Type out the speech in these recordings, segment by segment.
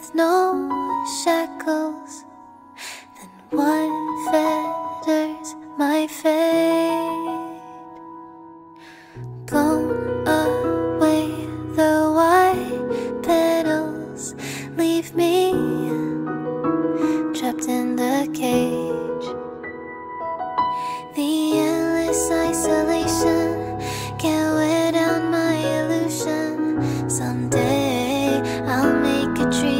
with no shackles Then what fetters my fate? Blown away the white petals Leave me trapped in the cage. The endless isolation can wear down my illusion. Someday I'll make a tree.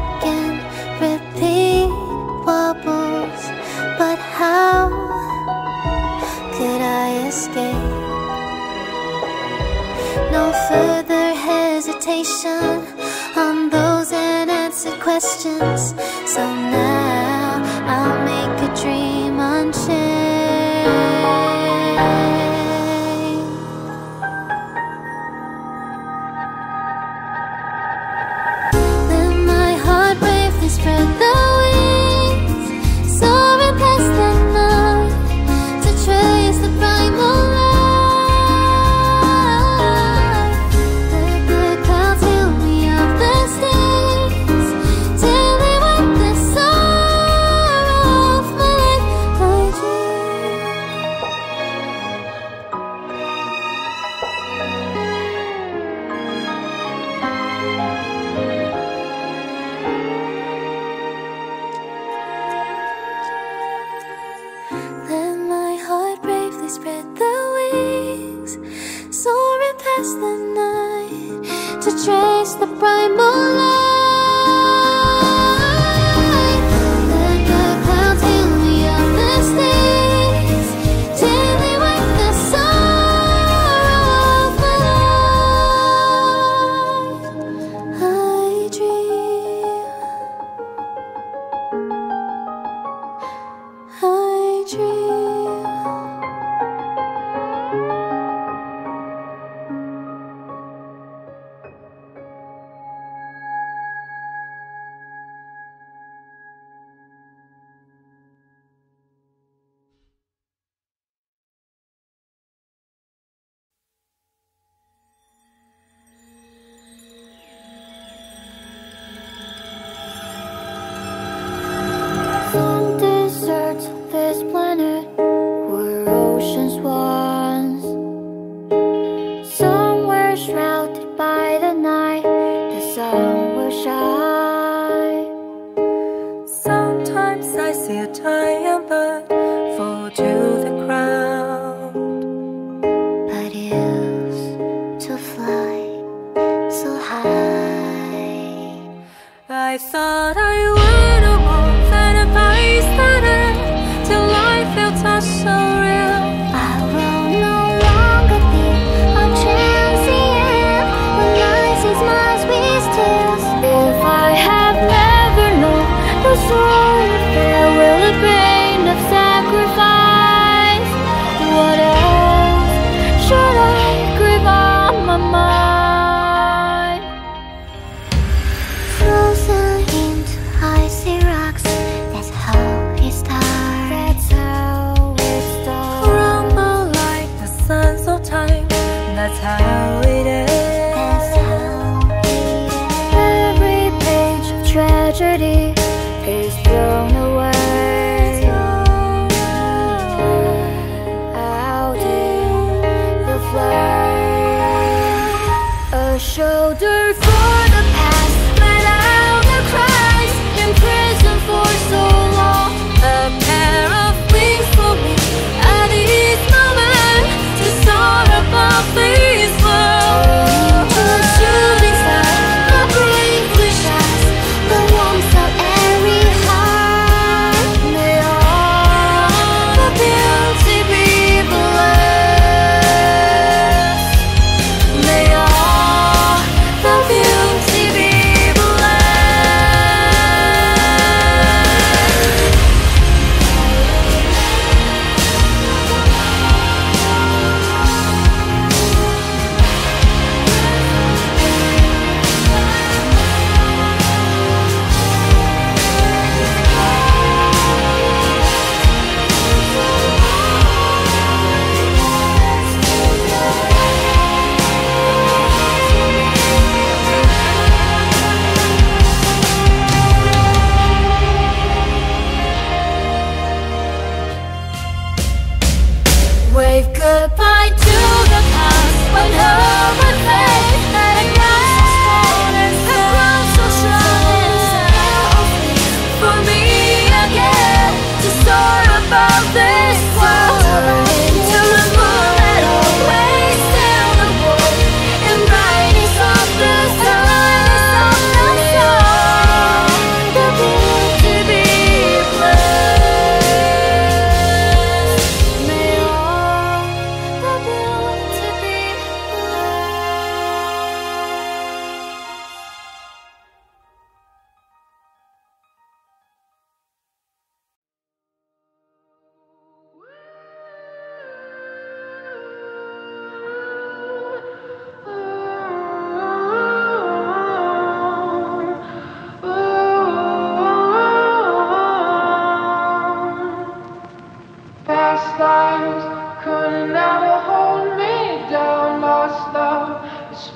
further hesitation on those unanswered questions. So now I'll make. and I am but It's